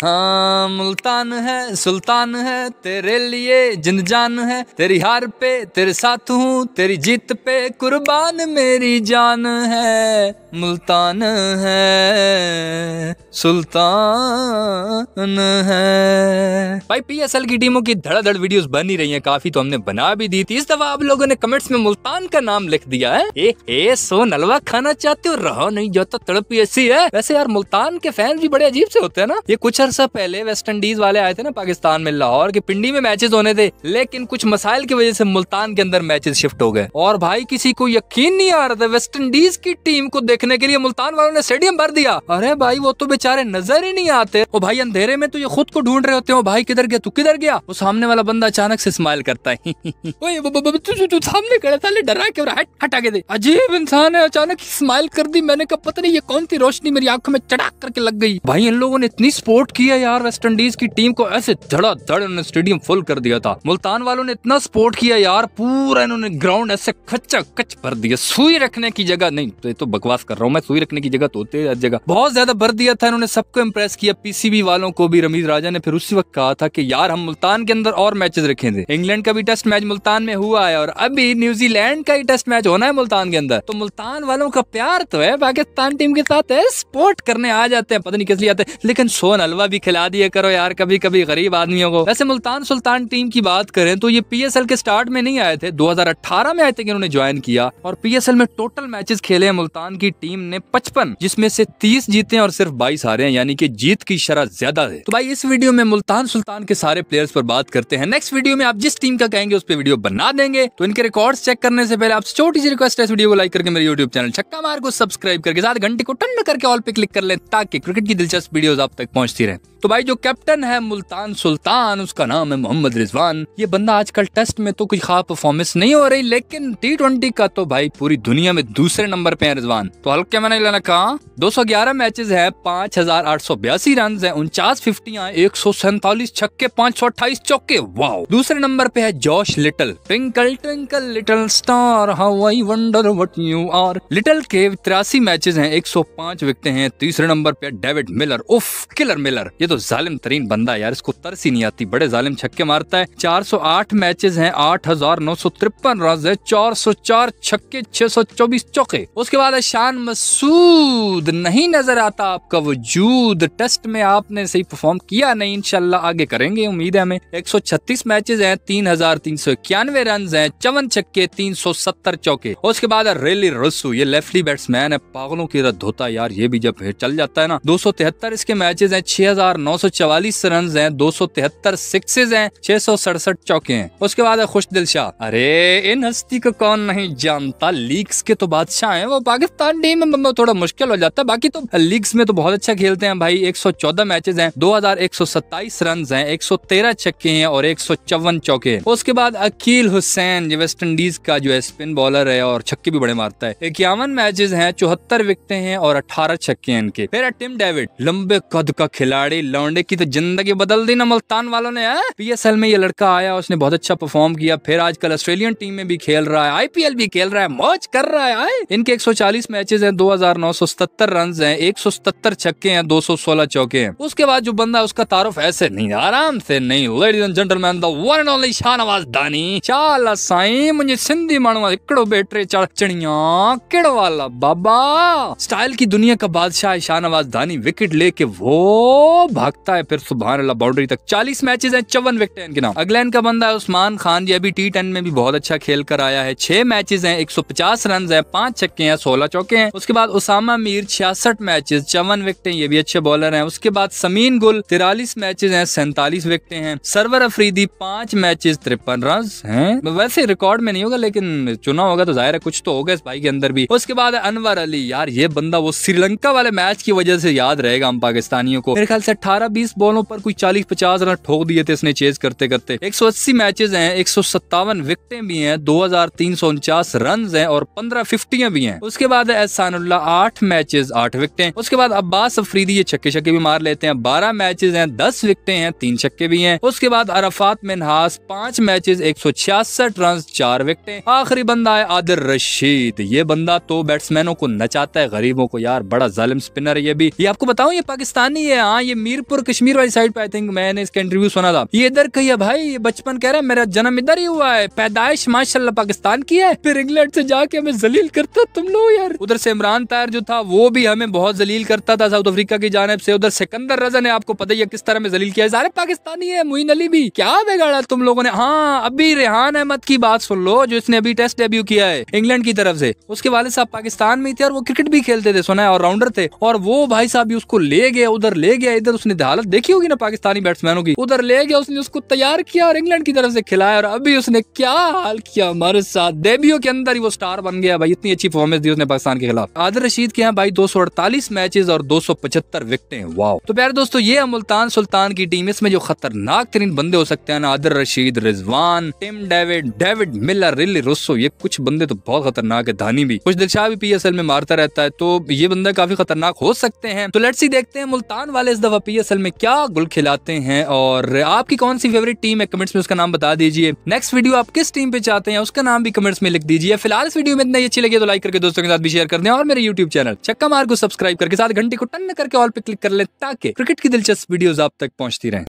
हाँ मुल्तान है सुल्तान है तेरे लिए जिंद जान है। तेरी हार पे तेरे साथ हूँ तेरी जीत पे कुर्बान मेरी जान है। मुल्तान है सुल्तान है। भाई पीएसएल की टीमों की धड़ाधड़ वीडियोस बन ही रही हैं काफ़ी तो हमने बना भी दी थी। इस दफ़ा आप लोगों ने कमेंट्स में मुल्तान का नाम लिख दिया है। ए, ए सो नलवा खाना चाहते हो? रहो नहीं जाता तड़प ऐसी है। वैसे यार मुल्तान के फ़ैन भी बड़े अजीब से होते हैं ना। ये कुछ अर्सा पहले वेस्ट इंडीज वाले आए थे ना पाकिस्तान में, लाहौर की पिंडी में मैचेस होने थे, लेकिन कुछ मसाइल की वजह से मुल्तान के अंदर मैचेस शिफ्ट हो गए। और भाई किसी को यकीन नहीं आ रहा था वेस्ट इंडीज की टीम को देखने के लिए मुल्तान वालों ने स्टेडियम भर दिया। अरे भाई, वो तो बेचारे नज़र ही नहीं आते। वो भाई, अंधेरे में तो ये खुद को ढूंढ रहे होते हो। भाई, किधर गया तू? किधर गया? वो सामने वाला बंदा अचानक से स्माइल करता है। डरा क्यों रहा? हटा के दे। अजीब इंसान है, अचानक स्माइल कर दी। मैंने कहा, पता नहीं ये कौन सी रोशनी मेरी आँखों में चढ़ा करके लग गई। भाई, इन लोगों ने इतनी सपोर्ट किया यार वेस्ट इंडीज की टीम को ऐसे धड़ा धड़ उन्होंने स्टेडियम फुल कर दिया था। मुल्तान वालों ने इतना सपोर्ट किया यार, पूरा इन्होंने ग्राउंड ऐसे खच्चा कच भर दिया। सुई रखने की जगह नहीं तो ये तो बकवास कर रहा हूँ मैं, सुई रखने की जगह तो होते जगह। बहुत ज़्यादा भर दिया था इन्होंने, सबको इम्प्रेस किया। पीसीबी वालों को भी, रमीज राजा ने फिर उसी वक्त कहा था कि यार हम मुल्तान के अंदर और मैचेस रखे थे इंग्लैंड का भी टेस्ट मैच मुल्तान में हुआ है और अभी न्यूजीलैंड का ही टेस्ट मैच होना है मुल्तान के अंदर। तो मुल्तान वालों का प्यार तो है, पाकिस्तान टीम के साथ है स्पोर्ट करने आ जाते हैं, पता नहीं किस लिए आते हैं। लेकिन सोन हलवा भी खिला दिया करो यार कभी कभी गरीब आदमियों को। वैसे मुल्तान सुल्तान टीम की बात करें तो ये पीएसएल के स्टार्ट में नहीं आए थे 2018 में आए थे कि उन्होंने ज्वाइन किया। और पीएसएल में टोटल मैचेस खेले हैं मुल्तान की टीम ने 55 जिसमें से 30 जीते और सिर्फ़ 22 हारे हैं, यानी कि जीत की शरह ज़्यादा है। तो भाई, इस वीडियो में मुल्तान सुल्तान के सारे प्लेयर्स पर बात करते हैं। नेक्स्ट वीडियो में आप जिस टीम का कहेंगे, उस पर वीडियो बना देंगे। तो इनके रिकॉर्ड चेक करने से पहले आपसे छोटी सी रिक्वेस्ट है, इस वीडियो को लाइक करके मेरे यूट्यूब चैनल छक्का मार को सब्सक्राइब करके साथ घंटे को टन करके ऑल पे क्लिक कर ले, ताकि क्रिकेट की दिलचस्प वीडियो आप तक पहुँचती रहे। तो भाई जो कैप्टन है मुल्तान सुल्तान, उसका नाम है मोहम्मद रिजवान। ये बंदा आजकल टेस्ट में तो कोई खास परफॉर्मेंस नहीं हो रही, लेकिन टी ट्वेंटी का तो भाई पूरी दुनिया में दूसरे नंबर पे है रिजवान। तो हल्के मैंने लेना कहा। 211 मैचेस है, पाँच हज़ार आठ सौ बयासी रन है, उनचास फिफ्टिया एक सौ सैतालीस छक्के, पाँच सौ अट्ठाईस चौके। वाओ दूसरे नंबर पे है Josh Little. Twinkle twinkle, little star how I wonder what you are little के तिरासी मैचेस हैं 105 विकेटें हैं। तीसरे नंबर पे डेविड मिलर। उफ, किलर मिलर। ये तो जालिम तरीन बंदा यार, इसको तरस ही नहीं आती, बड़े जालिम छक्के मारता है। 408 मैचेस हैं, आठ हज़ार नौ सौ तिरपन रन है, चार सौ चार छक्के, छह सौ चौबीस चौके। उसके बाद शान मसूद, नहीं नज़र आता आपका वजूद। टेस्ट में आपने सही परफॉर्म किया नहीं इनशाला आगे करेंगे, उम्मीद है हमें। 136 मैचेस है, तीन हज़ार तीन सौ इक्यानवे रन है, चवन छक्के, तीन सौ सत्तर चौके। उसके बाद रेली रसू ये लेफ्टली बैट्समैन है, पागलों की रद्द होता यार, ये भी जब चल जाता है ना। दो सौ तिहत्तर इसके मैचेज है छह हज़ार नौ सौ चवालीस रन है, दो सौ तिहत्तर सिक्सेज हैं, छह सौ सड़सठ चौके हैं। उसके बाद है खुश दिल शाह। अरे, इन हस्ती को कौन नहीं जानता? लीग्स के तो बादशाह हैं, वो पाकिस्तान टीम में थोड़ा मुश्किल हो जाता है। बाकी तो लीग्स में तो बहुत अच्छा खेलते हैं भाई। 114 मैचेस हैं 2127 रन हैं 113 छक्के हैं और एक सौ चौवन चौके उसके बाद अकील हुसैन जो, वेस्ट इंडीज का जो है स्पिन बॉलर है और छक्के भी बड़े मारता है। इक्यावन मैचेस हैं, चौहत्तर विकटे हैं और अठारह छक्के हैं इनके। फिर टिम डेविड, लंबे कद का खिलाड़ी लौंडे की तो ज़िंदगी बदल दी ना मुल्तान वालों ने पीएसएल में ये लड़का आया, उसने बहुत अच्छा परफॉर्म किया। फिर आजकल ऑस्ट्रेलियन टीम में भी खेल रहा है आईपीएल भी खेल रहा है, मौज कर रहा है, आए। इनके 140 मैचेस हैं 2977 रन हैं 177 छक्के हैं 216 चौके हैं। उसके बाद जो बंदा उसका तारुफ ऐसे नहीं आराम से नहीं। Ladies and gentleman the one and only Shahnawaz Dahani. चाल साईं, मुझे सिंधी माण्हू हिकिड़ो बेटे चढ़चणिया केड़ो वाला बाबा। स्टाइल की दुनिया का बादशाह शाहनवाज दानी विकेट लेके वो भागता है फिर सुबह अल्लाह बाउंड्री तक। 40 मैचेस हैं, चौवन विकेट इनके नाम। अगलैंड का बंदा है उस्मान खान। ये अभी टी टेन में भी बहुत अच्छा खेल कर आया है। छह मैचेस हैं 150 रन है, पाँच छक्के हैं, सोलह चौके हैं। उसके बाद उसामा मीर, छियासठ मैचेस चौवन विकेट ये भी अच्छे बॉलर हैं। उसके बाद समीन गुल, तिरालीस मैचेस हैं, सैतालीस विकेट हैं। सरवर अफरीदी, पाँच मैचेस तिरपन रन हैं। वैसे रिकॉर्ड में नहीं होगा, लेकिन चुना होगा तो ज़ाहिर है कुछ तो होगा इस भाई के अंदर भी। उसके बाद अनवर अली। यार, ये बंदा वो श्रीलंका वाले मैच की वजह से याद रहेगा हम पाकिस्तानियों को। मेरे ख्याल से अठारह बीस बॉलों पर कोई चालीस पचास रन ठोक दिए थे इसने चेज करते करते। एक सौ अस्सी मैचेस हैं, एक सौ सत्तावन विकटें भी हैं, दो हज़ार तीन सौ उनचास रन हैं और पंद्रह फिफ्टियाँ भी हैं। उसके बाद एहसानुल्लाह आठ मैचेस आठ विकटें। उसके बाद अब्बास अफरीदी ये छक्के छक्के भी मार लेते हैं, बारह मैचेज हैं, दस विकेटें हैं, तीन छक्के भी हैं। उसके बाद अरफात मिनहास, पाँच मैचेज एक सौ छियासठ रन चार विकेटें। आखिरी बंदा है आदिर रशीद। ये बंदा तो बैट्समैनों को नचाता है, गरीबों को। यार, बड़ा जालिम स्पिनर है ये भी। ये आपको बताऊँ, ये पाकिस्तानी है हाँ ये मीरपुर, कश्मीर वाली साइड पे आई थिंक मैंने इसका इंटरव्यू सुना था। ये इधर कही है भाई, ये बचपन कह रहा है, मेरा जन्म इधर ही हुआ है। पैदाइश माशाल्लाह पाकिस्तान की है। फिर इंग्लैंड से जाके हमें जलील करता तुम लोग यार। उधर से इमरान तायर जो था, वो भी हमें बहुत जलील करता था साउथ अफ्रीका की जानब से। उधर सिकंदर रजा ने आपको पता ही किस तरह में जलील किया सारे पाकिस्तानी है मुइन अली भी। क्या बिगाड़ा तुम लोगों ने? हाँ अभी रेहान अहमद की बात सुन लो, जो इसने अभी टेस्ट डेब्यू किया है, इंग्लैंड की तरफ़ से। उसके वाले साहब पाकिस्तान में थे और वो क्रिकेट भी खेलते थे, सुना है और राउंडर थे। और वो भाई साहब भी उसको ले गया, उधर ले गया इधर उसने हालत देखी होगी ना पाकिस्तानी बैट्समैनों की? उधर ले गया उसने, उसको तैयार किया और इंग्लैंड की तरफ़ से खिलाया और अभी उसने क्या हाल किया? हमारे साथ डेब्यू के अंदर ही वो स्टार बन गया भाई। इतनी अच्छी परफॉर्मेंस दी उसने पाकिस्तान के खिलाफ। आदिर रशीद के यहाँ भाई दो मैचेस और दो सौ पचहत्तर विकटे। तो प्यारे दोस्तों, ये मुल्तान सुल्तान की टीम इसमें जो खतरनाक तरीन बंदे हो सकते हैं ना आदर Rashid, Rizwan, Tim David David Miller, Rilee Rossouw ये कुछ बंदे तो बहुत खतरनाक है, धानी भी। कुछ दिलशाह भी पीएसएल में मारता रहता है तो ये बंदा काफ़ी खतरनाक हो सकते हैं। तो लेट्स सी देखते हैं मुल्तान वाले इस पीएसएल में क्या गुल खिलाते हैं और आपकी कौन सी फेवरेट टीम है? कमेंट्स में उसका नाम बता दीजिए। नेक्स्ट वीडियो आप किस टीम पे चाहते हैं, उसका नाम भी कमेंट्स में लिख दीजिए। फ़िलहाल इस वीडियो में इतना ही। अच्छी लगी तो लाइक करके दोस्तों के साथ भी शेयर कर दें और मेरे यूट्यूब चैनल चक्का मार को सब्सक्राइब करके साथ घंटे को टन करके ऑल पे क्लिक कर ले ताकि क्रिकेट की दिलचस्प वीडियोज़ आप तक पहुँचती रहें।